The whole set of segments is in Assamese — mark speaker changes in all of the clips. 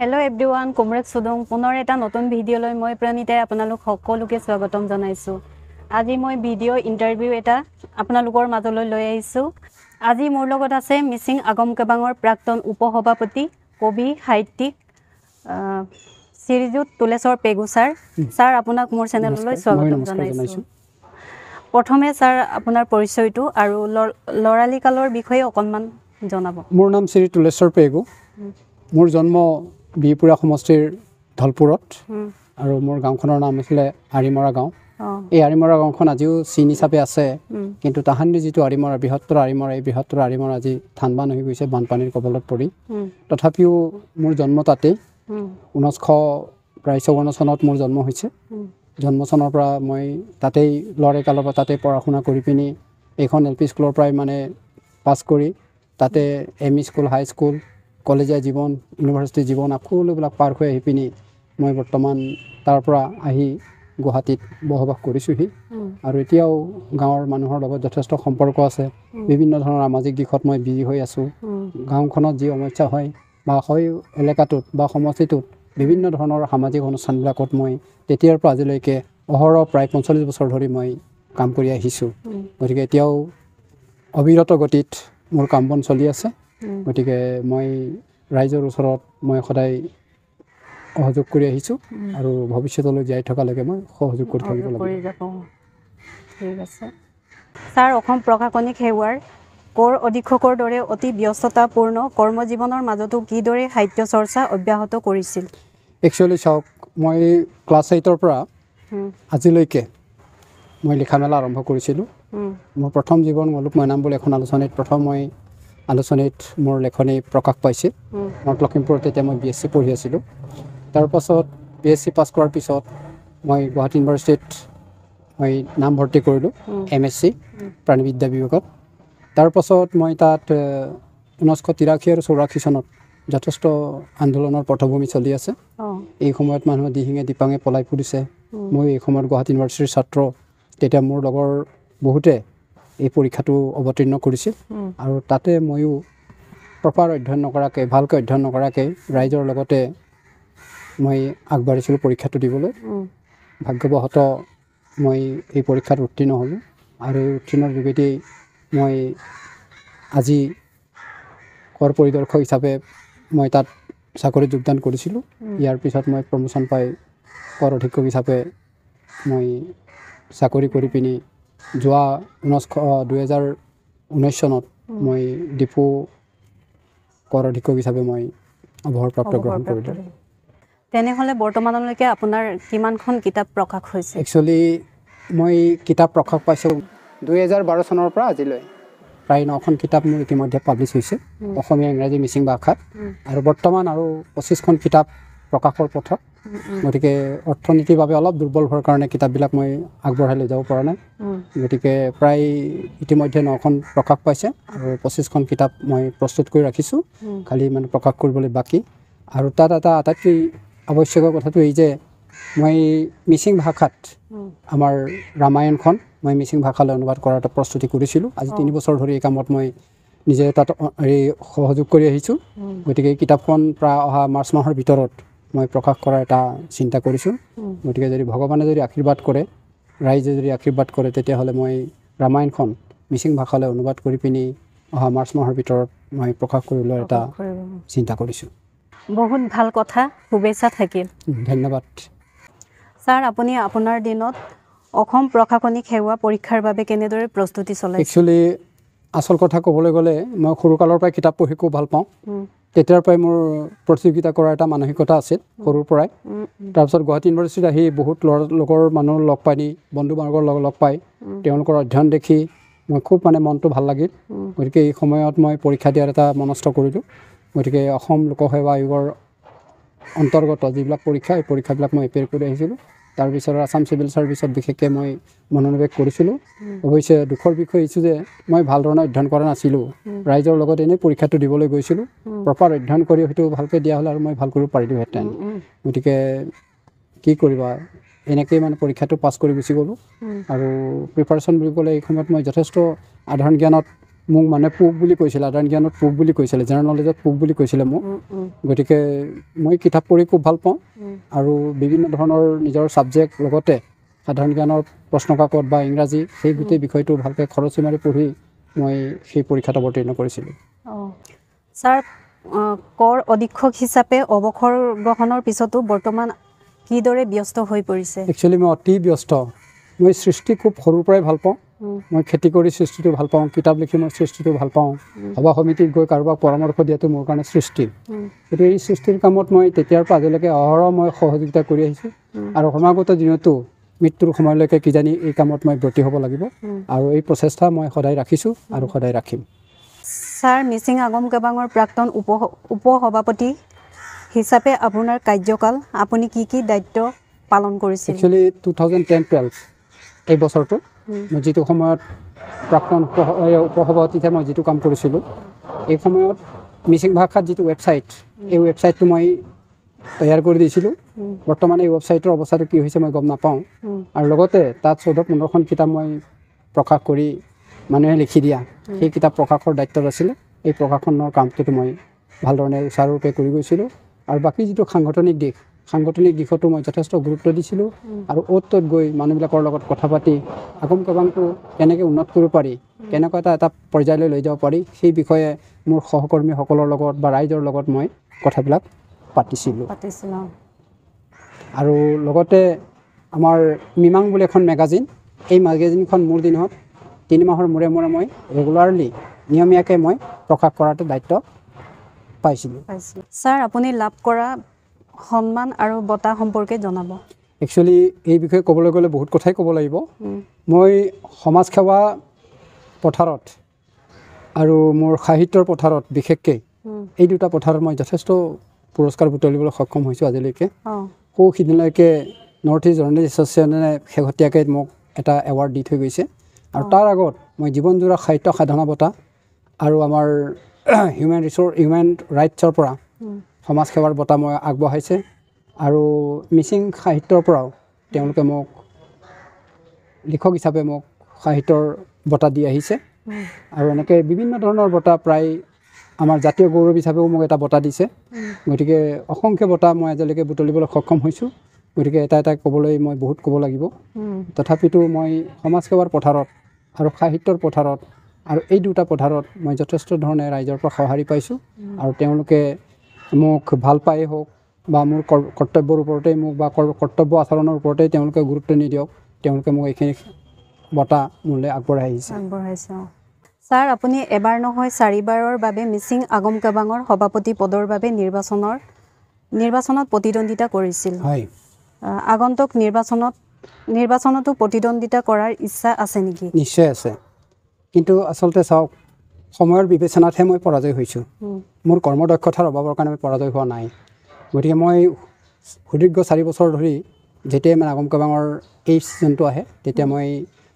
Speaker 1: হেল্ল' এভৰি ওৱান কোমৰেড চুদং পুনৰ এটা নতুন ভিডিঅ'লৈ মই প্ৰণীতাই আপোনালোক সকলোকে স্বাগতম জনাইছোঁ। আজি মই ভিডিঅ' ইণ্টাৰভিউ এটা আপোনালোকৰ মাজলৈ লৈ আহিছোঁ। আজি মোৰ লগত আছে মিচিং আগম কেবাঙৰ প্ৰাক্তন উপ সভাপতি কবি সাহিত্যিক শ্ৰীযুত তুলেশ্বৰ পেগু ছাৰ। ছাৰ আপোনাক মোৰ চেনেললৈ স্বাগতম জনাইছোঁ। প্ৰথমে ছাৰ আপোনাৰ পৰিচয়টো আৰু ল'ৰালি কালৰ বিষয়ে অকণমান জনাব।
Speaker 2: মোৰ নাম শ্ৰী তুলেশ্বৰ পেগু। মোৰ জন্ম বিপুৰা সমষ্টিৰ ধলপুৰত
Speaker 1: উম,
Speaker 2: আৰু মোৰ গাঁওখনৰ নাম আছিলে আৰিমৰা গাঁও। এই আৰিমৰা গাঁওখন আজিও চীন হিচাপে আছে। কিন্তু তাহানিৰ যিটো আৰিমৰা বৃহত্তৰ আৰিমৰা এই বৃহত্তৰ আৰিমৰা আজি থানবান হৈ গৈছে বানপানীৰ কবলত পৰি। তথাপিও মোৰ জন্ম তাতেই। ঊনৈছশ প্ৰায় চৌৱন্ন চনত মোৰ জন্ম হৈছে। জন্ম চনৰ পৰা মই তাতেই ল'ৰালি কালৰ পৰা তাতেই পঢ়া শুনা কৰি পিনি এইখন এল পি স্কুলৰ পৰাই মানে পাছ কৰি তাতে M E school high school কলেজীয়া জীৱন ইউনিভাৰ্চিটি জীৱন সকলোবিলাক পাৰ হৈ আহি পিনি মই বৰ্তমান তাৰ পৰা আহি গুৱাহাটীত বসবাস কৰিছোঁহি। আৰু এতিয়াও গাঁৱৰ মানুহৰ লগত যথেষ্ট সম্পৰ্ক আছে। বিভিন্ন ধৰণৰ সামাজিক দিশত মই বিজি হৈ আছোঁ। গাঁওখনত যি সমস্যা হয় বা হয় এলেকাটোত বা সমষ্টিটোত বিভিন্ন ধৰণৰ সামাজিক অনুষ্ঠানবিলাকত মই তেতিয়াৰ পৰা আজিলৈকে অহৰহ প্ৰায় পঞ্চল্লিছ বছৰ ধৰি মই কাম কৰি আহিছোঁ। গতিকে এতিয়াও অবিৰত গতিত মোৰ কাম বন চলি আছে। গতিকে মই ৰাইজৰ ওচৰত মই সদায় সহযোগ কৰি আহিছোঁ আৰু ভৱিষ্যতলৈ জীয়াই থকালৈকে মই সহযোগ কৰি থাকিব লাগিব।
Speaker 1: ঠিক আছে। ছাৰ অসম প্ৰশাসনিক সেৱাৰ কৰ অধীক্ষকৰ দৰে অতি ব্যস্ততাপূৰ্ণ কৰ্মজীৱনৰ মাজতো কিদৰে সাহিত্য চৰ্চা অব্যাহত কৰিছিল?
Speaker 2: একচুৱেলি চাওক মই ক্লাছ এইটৰ পৰা আজিলৈকে মই লিখা মেলা আৰম্ভ কৰিছিলোঁ। মোৰ প্ৰথম জীৱন মলুক মৈনাম বুলি এখন আলোচনীত প্ৰথম মই আলোচনীত মোৰ লেখনি প্ৰকাশ পাইছিল। নৰ্থ লখিমপুৰত তেতিয়া মই বি এছ চি পঢ়ি আছিলোঁ। তাৰপাছত বি এছ চি পাছ কৰাৰ পিছত মই গুৱাহাটী ইউনিভাৰ্চিটিত মই নামভৰ্তি কৰিলোঁ। এম এছ চি প্ৰাণীবিদ্যা বিভাগত। তাৰপাছত মই তাত ঊনৈছশ তিৰাশী আৰু চৌৰাশী চনত যথেষ্ট আন্দোলনৰ পটভূমি চলি আছে। এই সময়ত মানুহে দিহিঙে দিপাঙে পলাই ফুৰিছে। মই এই সময়ত গুৱাহাটী ইউনিভাৰ্চিটিৰ ছাত্ৰ। তেতিয়া মোৰ লগৰ বহুতে এই পৰীক্ষাটো অৱতীৰ্ণ কৰিছিল আৰু তাতে ময়ো প্ৰপাৰ অধ্যয়ন নকৰাকৈ ভালকৈ অধ্যয়ন নকৰাকৈ ৰাইজৰ লগতে মই আগবাঢ়িছিলোঁ পৰীক্ষাটো দিবলৈ।
Speaker 1: উম,
Speaker 2: ভাগ্যবশত মই এই পৰীক্ষাত উত্তীৰ্ণ হ'লোঁ। আৰু এই উত্তীৰ্ণৰ যোগেদি মই আজি কৰ পৰিদৰ্শক হিচাপে মই তাত চাকৰিত যোগদান কৰিছিলোঁ। ইয়াৰ পিছত মই প্ৰমোশ্যন পাই কৰ অধীক্ষক হিচাপে মই চাকৰি কৰি পিনি যোৱা ঊনৈছশ দুহেজাৰ ঊনৈছ চনত মই ডিপু কৰ অধীক্ষক হিচাপে মই অৱসৰপ্ৰাপ্ত গ্ৰহণ কৰিলোঁ।
Speaker 1: তেনেহ'লে বৰ্তমানলৈকে আপোনাৰ কিমানখন কিতাপ প্ৰকাশ হৈছে?
Speaker 2: একচুৱেলি মই কিতাপ প্ৰকাশ পাইছোঁ দুহেজাৰ বাৰ চনৰ পৰা আজিলৈ। প্ৰায় নখন কিতাপ মোৰ ইতিমধ্যে পাব্লিছ হৈছে। অসমীয়া ইংৰাজী মিচিং ভাষাত। আৰু বৰ্তমান আৰু পঁচিছখন কিতাপ প্ৰকাশৰ পথত। গতিকে অৰ্থনীতিৰ বাবে অলপ দুৰ্বল হোৱাৰ কাৰণে কিতাপবিলাক মই আগবঢ়াই লৈ যাব পৰা নাই। গতিকে প্ৰায় ইতিমধ্যে নখন প্ৰকাশ পাইছে আৰু পঁচিছখন কিতাপ মই প্ৰস্তুত কৰি ৰাখিছোঁ। খালি মানে প্ৰকাশ কৰিবলৈ বাকী। আৰু তাত এটা আটাইতকৈ আৱশ্যকীয় কথাটো এই যে মই মিচিং ভাষাত আমাৰ ৰামায়ণখন মই মিচিং ভাষালৈ অনুবাদ কৰাৰ এটা প্ৰস্তুতি কৰিছিলোঁ। আজি তিনি বছৰ ধৰি এই কামত মই নিজে তাত হেৰি সহযোগ কৰি আহিছোঁ। গতিকে এই কিতাপখন প্ৰায় অহা মাৰ্চ মাহৰ ভিতৰত মই প্ৰকাশ কৰাৰ এটা চিন্তা কৰিছোঁ। গতিকে যদি ভগৱানে যদি আশীৰ্বাদ কৰে ৰাইজে যদি আশীৰ্বাদ কৰে তেতিয়াহ'লে মই ৰামায়ণখন মিচিং ভাষালৈ অনুবাদ কৰি পিনি অহা মাৰ্চ মাহৰ ভিতৰত মই প্ৰকাশ কৰিবলৈ এটা
Speaker 1: কৰিব।
Speaker 2: চিন্তা কৰিছোঁ।
Speaker 1: বহুত ভাল কথা। শুভেচ্ছা থাকিল।
Speaker 2: ধন্যবাদ।
Speaker 1: ছাৰ আপুনি আপোনাৰ দিনত অসম প্ৰশাসনিক সেৱা পৰীক্ষাৰ বাবে কেনেদৰে প্ৰস্তুতি চলাইছে?
Speaker 2: একচুৱেলি আচল কথা ক'বলৈ গ'লে মই সৰুকালৰ পৰাই কিতাপ পঢ়ি খুব ভাল পাওঁ। তেতিয়াৰ পৰাই মোৰ প্ৰতিযোগিতা কৰাৰ এটা মানসিকতা আছিল সৰুৰ পৰাই। তাৰপিছত গুৱাহাটী ইউনিভাৰ্চিটিত আহি বহুত ল'ৰা লগৰ মানুহ লগ পাই বন্ধু বান্ধৱৰ লগ লগ পাই। তেওঁলোকৰ অধ্যয়ন দেখি মই খুব মানে মনটো ভাল লাগিল। গতিকে এই সময়ত মই পৰীক্ষা দিয়াৰ এটা মনস্থ কৰিলোঁ। গতিকে অসম লোকসেৱা আয়োগৰ অন্তৰ্গত যিবিলাক পৰীক্ষা এই পৰীক্ষাবিলাক মই এপিয়াৰ কৰি আহিছিলোঁ। তাৰপিছত আছাম চিভিল ছাৰ্ভিচত বিশেষকৈ মই মনোনিৱেশ কৰিছিলোঁ। অৱশ্যে দুখৰ বিষয় এইটো যে মই ভাল ধৰণে অধ্যয়ন কৰা নাছিলোঁ। ৰাইজৰ লগত এনেই পৰীক্ষাটো দিবলৈ গৈছিলোঁ। প্ৰপাৰ অধ্যয়ন কৰি হয়তো ভালকৈ দিয়া হ'লে আৰু মই ভাল কৰিব পাৰিলোঁহেঁতেন গতিকে কি কৰিবা এনেকৈয়ে মানে পৰীক্ষাটো পাছ কৰি গুচি গ'লোঁ। আৰু প্ৰিপাৰেশ্যন বুলি ক'লে এই সময়ত মই যথেষ্ট সাধাৰণ জ্ঞানত মোক মানে পোক বুলি কৈছিলে সাধাৰণ জ্ঞানত পোক বুলি কৈছিলে জেনেৰেল নলেজত পোক বুলি কৈছিলে মোক। গতিকে মই কিতাপ পঢ়ি খুব ভাল পাওঁ আৰু বিভিন্ন ধৰণৰ নিজৰ ছাবজেক্ট লগতে সাধাৰণ জ্ঞানৰ প্ৰশ্নকাকত বা ইংৰাজী সেই গোটেই বিষয়টো ভালকৈ খৰচী মাৰি পঢ়ি মই সেই পৰীক্ষাত অৱতীৰ্ণ কৰিছিলোঁ।
Speaker 1: ছাৰ কৰ অধীক্ষক হিচাপে অৱসৰ গ্ৰহণৰ পিছতো বৰ্তমান কিদৰে ব্যস্ত হৈ পৰিছে?
Speaker 2: একচুৱেলি মই অতি ব্যস্ত। মই সৃষ্টি খুব সৰুৰ পৰাই ভাল পাওঁ। মই খেতি কৰি সৃষ্টিটো ভাল পাওঁ কিতাপ লিখি মই সৃষ্টিটো ভাল পাওঁ সভা সমিতিত গৈ কাৰোবাক পৰামৰ্শ দিয়াটো মোৰ কাৰণে সৃষ্টি। গতিকে এই সৃষ্টিৰ কামত মই তেতিয়াৰ পৰা আজিলৈকে অহৰহ মই সহযোগিতা কৰি আহিছোঁ। আৰু সমাগত দিনতো মৃত্যুৰ সময়লৈকে কিজানি এই কামত মই ব্ৰতী হ'ব লাগিব। আৰু এই প্ৰচেষ্টা মই সদায় ৰাখিছোঁ আৰু সদায় ৰাখিম।
Speaker 1: ছাৰ মিচিং আগম কেবাঙৰ প্ৰাক্তন উপ উপসভাপতি হিচাপে আপোনাৰ কাৰ্যকাল আপুনি কি কি দায়িত্ব পালন কৰিছিল?
Speaker 2: Actually two thousand ten twelve এই বছৰটো। মই যিটো সময়ত প্ৰাক্তন উপ- এই উপসভাপতিতে মই যিটো কাম কৰিছিলোঁ এই সময়ত মিচিং ভাষাত যিটো ৱেবছাইট এই ৱেবছাইটটো মই তৈয়াৰ কৰি দিছিলোঁ। বৰ্তমান এই ৱেবছাইটৰ অৱস্থাটো কি হৈছে মই গম নাপাওঁ। আৰু লগতে তাত চৈধ্য পোন্ধৰখন কিতাপ মই প্ৰকাশ কৰি মানুহে লিখি দিয়া সেই কিতাপ প্ৰকাশৰ দায়িত্বত আছিলে। এই প্ৰকাশনৰ কামটোতো মই ভালধৰণে সুচাৰুৰূপে কৰি গৈছিলোঁ। আৰু বাকী যিটো সাংগঠনিক দিশ সাংগঠনিক দিশতো মই যথেষ্ট গুৰুত্ব দিছিলোঁ। আৰু অ'ত ত'ত গৈ মানুহবিলাকৰ লগত কথা পাতি আগম কাবাংটো কেনেকৈ উন্নত কৰিব পাৰি কেনেকুৱা এটা এটা পৰ্যায়লৈ লৈ যাব পাৰি সেই বিষয়ে মোৰ সহকৰ্মীসকলৰ লগত বা ৰাইজৰ লগত মই কথাবিলাক পাতিছিলোঁ। আৰু লগতে আমাৰ মিমাং বুলি এখন মেগাজিন এই মেগাজিনখন মোৰ দিনত তিনি মাহৰ মূৰে মূৰে মই ৰেগুলাৰলি নিয়মীয়াকৈ মই প্ৰকাশ কৰাটো দায়িত্ব পাইছিল
Speaker 1: ছাৰ আপুনি লাভ কৰা সন্মান আৰু বঁটা সম্পৰ্কে জনাব।
Speaker 2: একচুৱেলি এই বিষয়ে ক'বলৈ গ'লে বহুত কথাই ক'ব লাগিব। মই সমাজ সেৱা পথাৰত আৰু মোৰ সাহিত্যৰ পথাৰত বিশেষকৈ এই দুটা পথাৰত মই যথেষ্ট পুৰস্কাৰ বুটলিবলৈ সক্ষম হৈছোঁ আজিলৈকে। সৌ সিদিনালৈকে নৰ্থ ইষ্ট জাৰ্নেলিষ্ট এছ'চিয়েশ্যনে শেহতীয়াকৈ মোক এটা এৱাৰ্ড দি থৈ গৈছে। আৰু তাৰ আগত মই জীৱনজোৰা সাহিত্য সাধনা বঁটা আৰু আমাৰ হিউমেন ৰিচোৰ্চ হিউমেন ৰাইটছৰ পৰা সমাজ সেৱাৰ বঁটা মই আগবঢ়াইছে আৰু মিচিং সাহিত্যৰ পৰাও তেওঁলোকে মোক লিখক হিচাপে মোক সাহিত্যৰ বঁটা দি আহিছে। আৰু এনেকৈ বিভিন্ন ধৰণৰ বঁটা প্ৰায় আমাৰ জাতীয় গৌৰৱ হিচাপেও মোক এটা বঁটা দিছে। গতিকে অসংখ্য বঁটা মই আজিলৈকে বুটলিবলৈ সক্ষম হৈছোঁ। গতিকে এটা এটা ক'বলৈ মই বহুত ক'ব লাগিব। তথাপিতো মই সমাজ সেৱাৰ পথাৰত আৰু সাহিত্যৰ পথাৰত আৰু এই দুটা পথাৰত মই যথেষ্ট ধৰণে ৰাইজৰ পৰা সঁহাৰি পাইছোঁ। আৰু তেওঁলোকে মোক ভাল পায়েই হওক বা মোৰ কৰ- কৰ্তব্যৰ ওপৰতেই মোক বা কৰ- কৰ্তব্য আচৰণৰ ওপৰতেই তেওঁলোকে গুৰুত্ব নিদিয়ক তেওঁলোকে মোক এইখিনি বঁটা মোলৈ আগবঢ়াই আহিছে।
Speaker 1: আগবঢ়াইছে। ছাৰ আপুনি এবাৰ নহয় চাৰিবাৰৰ বাবে মিচিং আগম কাবাঙৰ সভাপতি পদৰ বাবে নিৰ্বাচনৰ নিৰ্বাচনত প্ৰতিদ্বন্দ্বিতা কৰিছিল।
Speaker 2: হয়।
Speaker 1: আগন্তুক নিৰ্বাচনত নিৰ্বাচনতো প্ৰতিদ্বন্দ্বিতা কৰাৰ ইচ্ছা আছে নেকি?
Speaker 2: নিশ্চয় আছে। কিন্তু আচলতে চাওক সময়ৰ বিবেচনাতহে মই পৰাজয় হৈছোঁ। মোৰ কৰ্মদক্ষতাৰ অভাৱৰ কাৰণে মই পৰাজয় হোৱা নাই। গতিকে মই সুদীৰ্ঘ চাৰি বছৰ ধৰি যেতিয়াই মানে আগম কাবাঙৰ এই ছিজনটো আহে তেতিয়া মই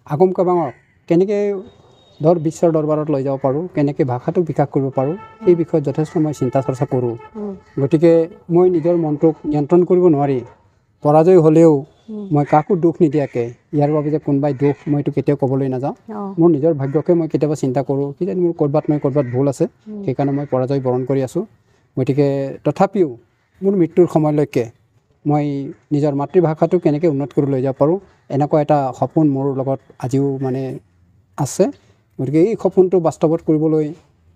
Speaker 2: আগম কাবাঙক কেনেকৈ ধৰ বিশ্বৰ দৰবাৰত লৈ যাব পাৰোঁ কেনেকৈ ভাষাটোক বিকাশ কৰিব পাৰোঁ সেই বিষয়ত যথেষ্ট মই চিন্তা চৰ্চা কৰোঁ। গতিকে মই নিজৰ মনটোক নিয়ন্ত্ৰণ কৰিব নোৱাৰি। পৰাজয় হ'লেও মই কাকো দুখ নিদিয়াকৈ ইয়াৰ বাবে যে কোনোবাই দুখ মই এইটো কেতিয়াও ক'বলৈ নাযাওঁ। মোৰ নিজৰ ভাগ্যকে মই কেতিয়াবা চিন্তা কৰোঁ কিজানি মোৰ ক'ৰবাত মই ক'ৰবাত ভুল আছে। সেইকাৰণে মই পৰাজয় বৰণ কৰি আছোঁ। গতিকে তথাপিও মোৰ মৃত্যুৰ সময়লৈকে মই নিজৰ মাতৃভাষাটো কেনেকৈ উন্নত কৰি লৈ যাব পাৰোঁ এনেকুৱা এটা সপোন মোৰ লগত আজিও মানে আছে। গতিকে এই সপোনটো বাস্তৱত কৰিবলৈ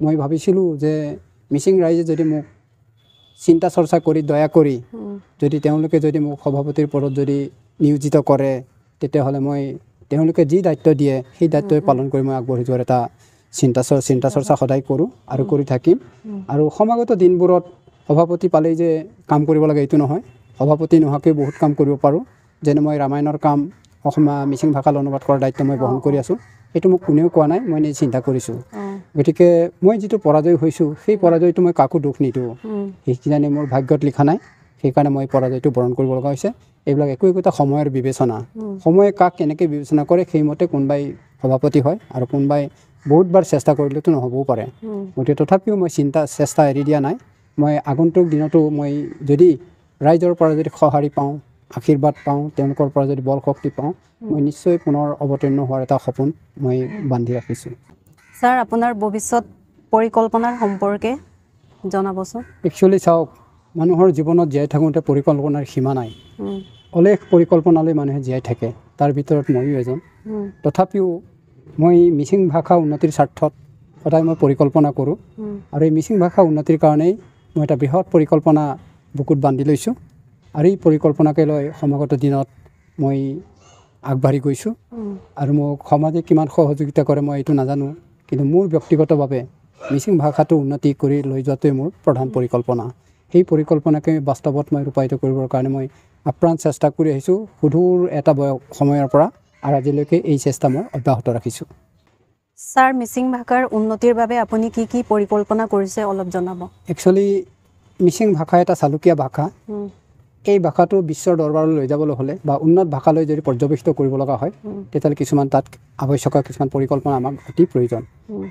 Speaker 2: মই ভাবিছিলোঁ যে মিচিং ৰাইজে যদি মোক চিন্তা চৰ্চা কৰি দয়া কৰি যদি তেওঁলোকে যদি মোক সভাপতিৰ পদত যদি নিয়োজিত কৰে তেতিয়াহ'লে মই তেওঁলোকে যি দায়িত্ব দিয়ে সেই দায়িত্বই পালন কৰি মই আগবাঢ়ি যোৱাৰ এটা চিন্তা চিন্তা চৰ্চা সদায় কৰোঁ আৰু কৰি থাকিম। আৰু সমাগত দিনবোৰত সভাপতি পালেই যে কাম কৰিব লাগে এইটো নহয়। সভাপতি নোহোৱাকৈ বহুত কাম কৰিব পাৰোঁ। যেনে মই ৰামায়ণৰ কাম অসমীয়া মিচিং ভাষালৈ অনুবাদ কৰাৰ দায়িত্ব মই বহন কৰি আছোঁ। এইটো মোক কোনেও কোৱা নাই মই নিজে চিন্তা কৰিছোঁ। গতিকে মই যিটো পৰাজয় হৈছোঁ সেই পৰাজয়টো মই কাকো দুখ নিদিওঁ। সেইখিনি মোৰ ভাগ্যত লিখা নাই সেইকাৰণে মই পৰাজয়টো বৰণ কৰিব লগা হৈছে। এইবিলাক একো একোটা সময়ৰ বিবেচনা। সময়ে কাক কেনেকৈ বিবেচনা কৰে সেইমতে কোনোবাই সভাপতি হয় আৰু কোনোবাই বহুতবাৰ চেষ্টা কৰিলেতো নহ'বও পাৰে। গতিকে তথাপিও মই চিন্তা চেষ্টা এৰি দিয়া নাই। মই আগন্তুক দিনতো মই যদি ৰাইজৰ পৰা যদি সঁহাৰি পাওঁ আশীৰ্বাদ পাওঁ তেওঁলোকৰ পৰা যদি বল শক্তি পাওঁ মই নিশ্চয় পুনৰ অৱতীৰ্ণ হোৱাৰ এটা সপোন মই বান্ধি ৰাখিছোঁ।
Speaker 1: ছাৰ আপোনাৰ ভৱিষ্যত পৰিকল্পনাৰ সম্পৰ্কে জনাবচোন।
Speaker 2: একচুৱেলি চাওক মানুহৰ জীৱনত জীয়াই থাকোঁতে পৰিকল্পনাৰ সীমা নাই। অলেখ পৰিকল্পনালৈ মানুহে জীয়াই থাকে তাৰ ভিতৰত ময়ো এজন। তথাপিও মই মিচিং ভাষা উন্নতিৰ স্বাৰ্থত সদায় মই পৰিকল্পনা কৰোঁ। আৰু এই মিচিং ভাষা উন্নতিৰ কাৰণেই মই এটা বৃহৎ পৰিকল্পনা বুকুত বান্ধি লৈছোঁ। আৰু এই পৰিকল্পনাকে লৈ সমাগত দিনত মই আগবাঢ়ি গৈছোঁ। আৰু মোক সমাজে কিমান সহযোগিতা কৰে মই এইটো নাজানো। কিন্তু মোৰ ব্যক্তিগতভাৱে মিচিং ভাষাটো উন্নতি কৰি লৈ যোৱাটোৱে মোৰ প্ৰধান পৰিকল্পনা। সেই পৰিকল্পনাকে বাস্তৱত মই ৰূপায়িত কৰিবৰ কাৰণে মই আপ্ৰাণ চেষ্টা কৰি আহিছোঁ। সুদূৰ এটা বয়স সময়ৰ পৰা আৰু আজিলৈকে এই চেষ্টা মই অব্যাহত ৰাখিছোঁ।
Speaker 1: ছাৰ মিচিং ভাষাৰ উন্নতিৰ বাবে আপুনি কি কি পৰিকল্পনা কৰিছে অলপ জনাব।
Speaker 2: একচুৱেলি মিচিং ভাষা এটা চালুকীয়া ভাষা। এই ভাষাটো বিশ্বৰ দৰবাৰলৈ লৈ যাবলৈ হ'লে বা উন্নত ভাষালৈ যদি পৰ্যবেক্ষিত কৰিব লগা হয় তেতিয়াহ'লে কিছুমান তাত আৱশ্যকীয় কিছুমান পৰিকল্পনা আমাক অতি প্ৰয়োজন।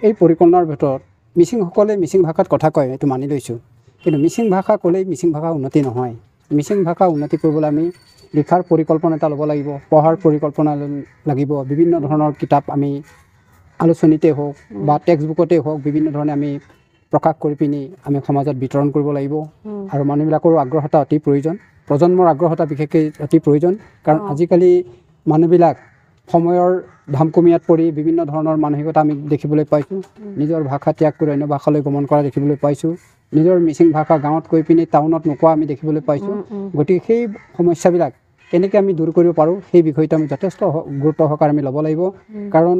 Speaker 2: এই পৰিকল্পনাৰ ভিতৰত মিচিংসকলে মিচিং ভাষাত কথা কয় এইটো মানি লৈছোঁ। কিন্তু মিচিং ভাষা ক'লেই মিচিং ভাষা উন্নতি নহয়। মিচিং ভাষা উন্নতি কৰিবলৈ আমি লিখাৰ পৰিকল্পনা এটা ল'ব লাগিব পঢ়াৰ পৰিকল্পনা লাগিব। বিভিন্ন ধৰণৰ কিতাপ আমি আলোচনীতে হওক বা টেক্সট বুকতে হওক বিভিন্ন ধৰণে আমি প্ৰকাশ কৰি পিনি আমি সমাজত বিতৰণ কৰিব লাগিব আৰু মানুহবিলাকৰো আগ্ৰহতা অতি প্ৰয়োজন। প্ৰজন্মৰ আগ্ৰহতা বিশেষকৈ অতি প্ৰয়োজন। কাৰণ। আজিকালি মানুহবিলাক সময়ৰ ধামকুমীয়াত পৰি বিভিন্ন ধৰণৰ মানসিকতা আমি দেখিবলৈ পাইছোঁ। নিজৰ ভাষা ত্যাগ কৰি অন্য ভাষালৈ গমন কৰা দেখিবলৈ পাইছোঁ। নিজৰ মিচিং ভাষা গাঁৱত কৈ পিনি টাউনত নোকোৱা আমি দেখিবলৈ পাইছোঁ। গতিকে সেই সমস্যাবিলাক কেনেকৈ আমি দূৰ কৰিব পাৰোঁ সেই বিষয়টো আমি যথেষ্ট গুৰুত্ব সহকাৰে আমি ল'ব লাগিব। কাৰণ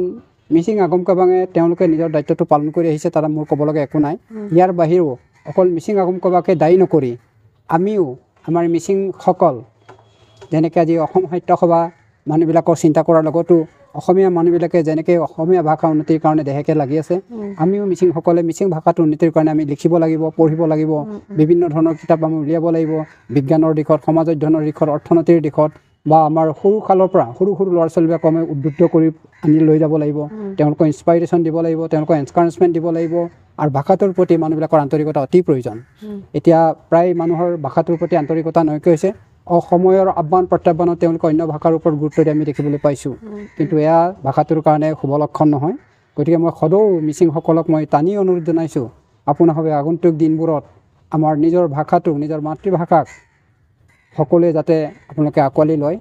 Speaker 2: মিচিং আগম কাবাঙে তেওঁলোকে নিজৰ দায়িত্বটো পালন কৰি আহিছে তাত মোৰ ক'ব লগা একো নাই। ইয়াৰ বাহিৰেও অকল মিচিং আগম কাবাকে দায়ী নকৰি আমিও আমাৰ মিচিংসকল যেনেকৈ আজি অসম সাহিত্য সভা মানুহবিলাকৰ চিন্তা কৰাৰ লগতো অসমীয়া মানুহবিলাকে যেনেকৈ অসমীয়া ভাষা উন্নতিৰ কাৰণে দেহেকে লাগি আছে আমিও মিচিংসকলে মিচিং ভাষাটো উন্নতিৰ কাৰণে আমি লিখিব লাগিব পঢ়িব লাগিব বিভিন্ন ধৰণৰ কিতাপ আমি উলিয়াব লাগিব বিজ্ঞানৰ দিশত সমাজ অধ্যয়নৰ দিশত অৰ্থনীতিৰ দিশত বা আমাৰ সৰু কালৰ পৰা সৰু সৰু ল'ৰা ছোৱালীবিলাকক আমি উদ্বুদ্ধ কৰি আনি লৈ যাব লাগিব। তেওঁলোকক ইনস্পাইৰেশ্যন দিব লাগিব তেওঁলোকক এনকাৰেজমেণ্ট দিব লাগিব। আৰু ভাষাটোৰ প্ৰতি মানুহবিলাকৰ আন্তৰিকতা অতি প্ৰয়োজন। এতিয়া প্ৰায় মানুহৰ ভাষাটোৰ প্ৰতি আন্তৰিকতা নাইকিয়া হৈছে। অসময়ৰ আহ্বান প্ৰত্যাহ্বানত তেওঁলোকে অন্য ভাষাৰ ওপৰত গুৰুত্ব দিয়া আমি দেখিবলৈ পাইছোঁ। কিন্তু এয়া ভাষাটোৰ কাৰণে শুভ লক্ষণ নহয়। গতিকে মই সদৌ মিচিংসকলক মই টানি অনুৰোধ জনাইছোঁ আপোনাসৱে আগন্তুক দিনবোৰত আমাৰ নিজৰ ভাষাটোক নিজৰ মাতৃভাষাক সকলোৱে যাতে আপোনালোকে আঁকোৱালি লয়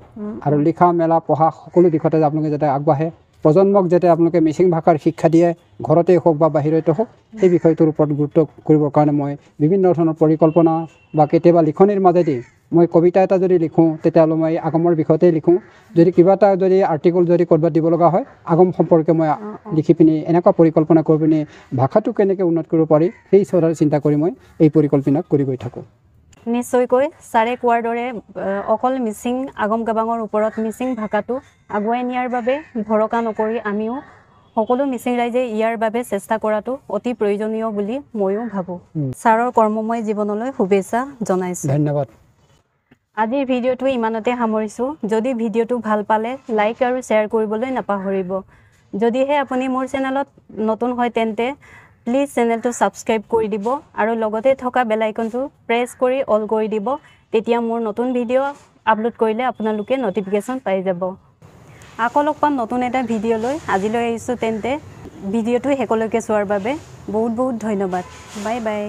Speaker 2: আৰু লিখা মেলা পঢ়া সকলো দিশতে আপোনালোকে যাতে আগবাঢ়ে। প্ৰজন্মক যাতে আপোনালোকে মিচিং ভাষাৰ শিক্ষা দিয়ে ঘৰতেই হওক বা বাহিৰতে হওক সেই বিষয়টোৰ ওপৰত গুৰুত্ব কৰিবৰ কাৰণে মই বিভিন্ন ধৰণৰ পৰিকল্পনা বা কেতিয়াবা লিখনিৰ মাজেদি মই কবিতা এটা যদি লিখোঁ তেতিয়াহ'লে মই আগমৰ বিষয়তেই লিখোঁ যদি কিবা এটা যদি আৰ্টিকল যদি ক'ৰবাত দিব লগা হয় আগম সম্পৰ্কে মই। লিখি পিনি এনেকুৱা পৰিকল্পনা কৰি পিনি ভাষাটো কেনেকৈ উন্নত কৰিব পাৰি সেই চিন্তা কৰি মই এই পৰিকল্পনা কৰি গৈ থাকোঁ
Speaker 1: নিশ্চয়কৈ ছাৰে কোৱাৰ দৰে অকল মিচিং আগম গাবাঙৰ ওপৰত মিচিং ভাষাটো আগুৱাই নিয়াৰ বাবে ভৰসা নকৰি আমিও সকলো মিচিং ৰাইজে ইয়াৰ বাবে চেষ্টা কৰাটো অতি প্ৰয়োজনীয় বুলি ময়ো ভাবোঁ। ছাৰৰ কৰ্মময় জীৱনলৈ শুভেচ্ছা জনাইছোঁ।
Speaker 2: ধন্যবাদ।
Speaker 1: আজিৰ ভিডিঅ'টো ইমানতে সামৰিছোঁ। যদি ভিডিঅ'টো ভাল পালে লাইক আৰু শ্বেয়াৰ কৰিবলৈ নাপাহৰিব। যদিহে আপুনি মোৰ চেনেলত নতুন হয় তেন্তে প্লিজ চেনেলটো ছাবস্ক্ৰাইব কৰি দিব আৰু লগতে থকা বেল আইকনটো প্ৰেছ কৰি অল কৰি দিব। তেতিয়া মোৰ নতুন ভিডিঅ' আপলোড কৰিলে আপোনালোকে ন'টিফিকেশ্যন পাই যাব। আকৌ লগ পাম নতুন এটা ভিডিঅ'লৈ আজিলৈ আহিছোঁ তেন্তে। ভিডিঅ'টো শেষলৈকে চোৱাৰ বাবে বহুত বহুত ধন্যবাদ। Bye bye